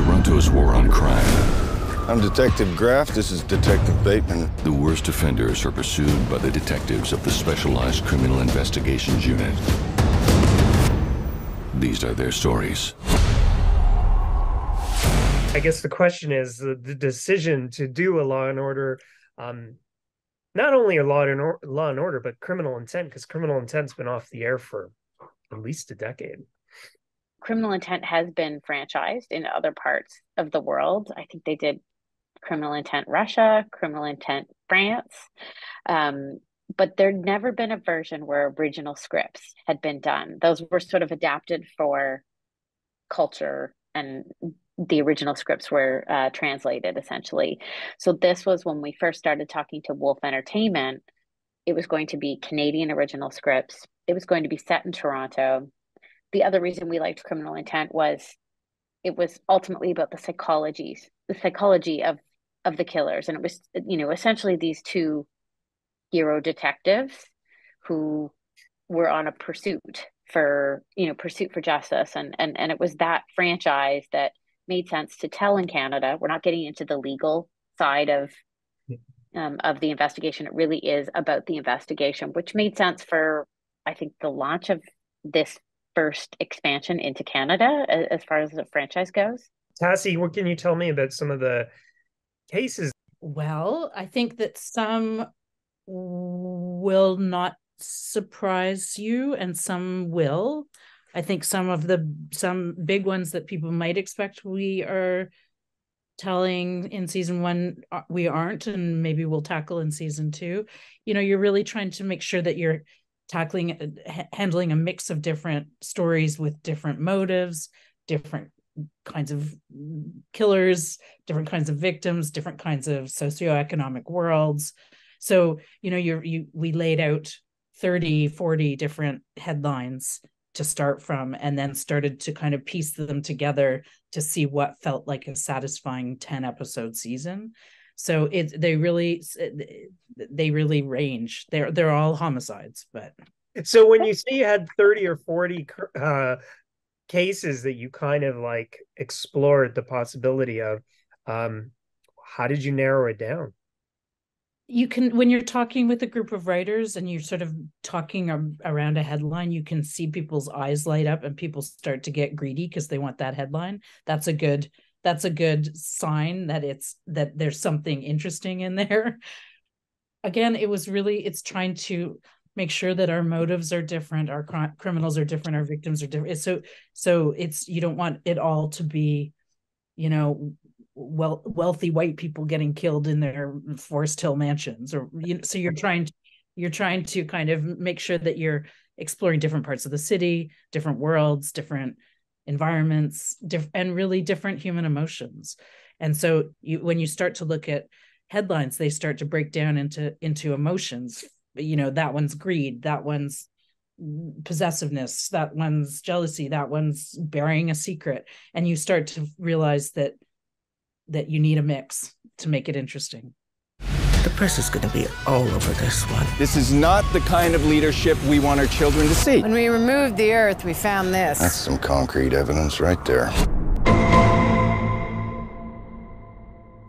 Toronto's war on crime. I'm Detective Graff. This is Detective Bateman. The worst offenders are pursued by the detectives of the Specialized Criminal Investigations Unit. These are their stories. I guess the question is the, the decision to do a Law and Order, um, not only a Law and or- Law and Order, but Criminal Intent, because Criminal Intent's been off the air for at least a decade. Criminal Intent has been franchised in other parts of the world. I think they did Criminal Intent Russia, Criminal Intent France. Um, but there'd never been a version where original scripts had been done. Those were sort of adapted for culture and the original scripts were uh, translated essentially. So this was when we first started talking to Wolf Entertainment. It was going to be Canadian original scripts. It was going to be set in Toronto. The other reason we liked Criminal Intent was it was ultimately about the psychologies, the psychology of of the killers, and it was you know essentially these two hero detectives who were on a pursuit for you know pursuit for justice and and and it was that franchise that made sense to tell in Canada. We're not getting into the legal side of um, of the investigation. It really is about the investigation, which made sense for I think the launch of this first expansion into Canada as far as the franchise goes. Tassie, what can you tell me about some of the cases? Well, I think that some will not surprise you and some will. I think some of the some big ones that people might expect we are telling in season 1 uh, we aren't and maybe we'll tackle in season 2. You know, you're really trying to make sure that you're tackling uh, handling a mix of different stories with different motives, different kinds of killers, different kinds of victims, different kinds of socioeconomic worlds. So, you know, you you we laid out 30, 40 different headlines to start from and then started to kind of piece them together to see what felt like a satisfying 10 episode season so it they really they really range. They're they're all homicides but so when you say you had 30 or 40 uh, cases that you kind of like explored the possibility of um, how did you narrow it down? You can when you're talking with a group of writers and you're sort of talking around a headline you can see people's eyes light up and people start to get greedy because they want that headline. That's a good that's a good sign that it's that there's something interesting in there. Again it was really it's trying to make sure that our motives are different our cr- criminals are different our victims are different. So so it's you don't want it all to be you know well wealthy white people getting killed in their Forest Hill mansions or you know, so you're trying to you're trying to kind of make sure that you're exploring different parts of the city different worlds different environments diff- and really different human emotions. And so you when you start to look at headlines they start to break down into into emotions. You know that one's greed that one's possessiveness that one's jealousy that one's burying a secret. And you start to realize that that you need a mix to make it interesting. The press is going to be all over this one. This is not the kind of leadership we want our children to see. When we removed the earth, we found this. That's some concrete evidence right there.